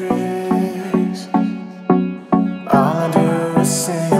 tricks. All I do is sing